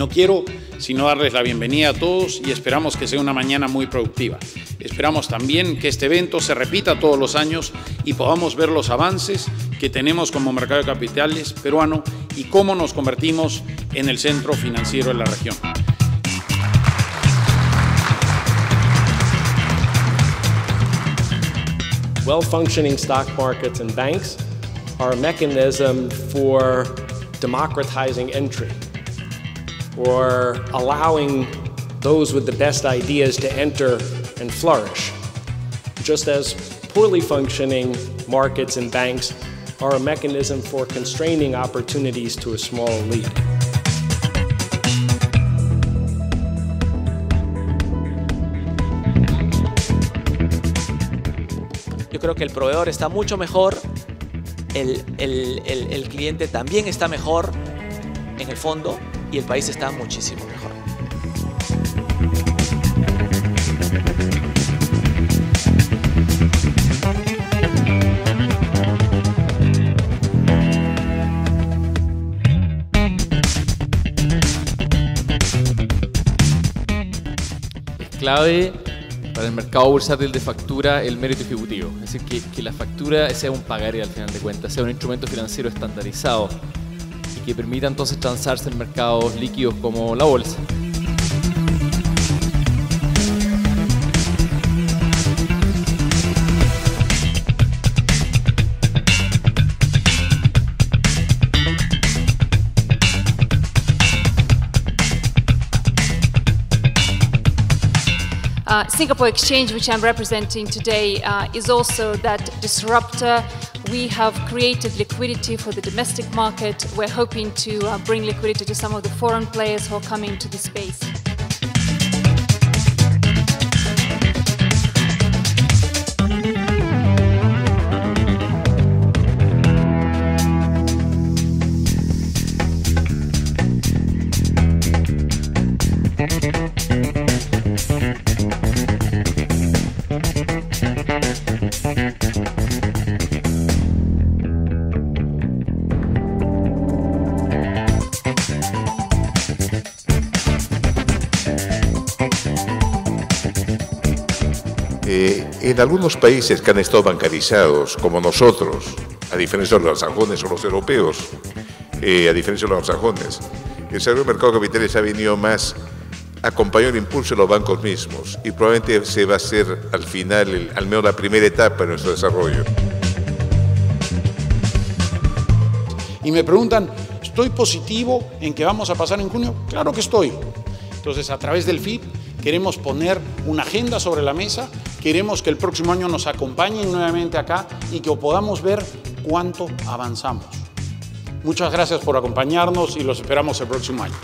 No quiero sino darles la bienvenida a todos y esperamos que sea una mañana muy productiva. Esperamos también que este evento se repita todos los años y podamos ver los avances que tenemos como mercado de capitales peruano y cómo nos convertimos en el centro financiero de la región. Well-functioning stock markets and banks are a mechanism for democratizing entry or allowing those with the best ideas to enter and flourish. Just as poorly functioning markets and banks are a mechanism for constraining opportunities to a small elite. Yo creo que el proveedor está mucho mejor, el, el, el, el cliente también está mejor en el fondo y el país está muchísimo mejor. Es clave para el mercado bursátil de factura el mérito ejecutivo. Es decir, que, que la factura sea un pagaré al final de cuentas, sea un instrumento financiero estandarizado que permita entonces transarse en mercados líquidos como la bolsa. Uh, Singapore Exchange, which I'm representing today, uh, is also that disruptor. We have created liquidity for the domestic market. We're hoping to uh, bring liquidity to some of the foreign players who are coming to the space. Eh, en algunos países que han estado bancarizados, como nosotros, a diferencia de los anglosajones o los europeos, eh, a diferencia de los anglosajones, el desarrollo del mercado de capitales ha venido más acompañado el impulso de los bancos mismos y probablemente se va a hacer al final, el- al menos la primera etapa de nuestro desarrollo. Y me preguntan, ¿estoy positivo en que vamos a pasar en junio? Claro que estoy. Entonces, a través del FIP queremos poner una agenda sobre la mesa, queremos que el próximo año nos acompañen nuevamente acá y que podamos ver cuánto avanzamos. Muchas gracias por acompañarnos y los esperamos el próximo año.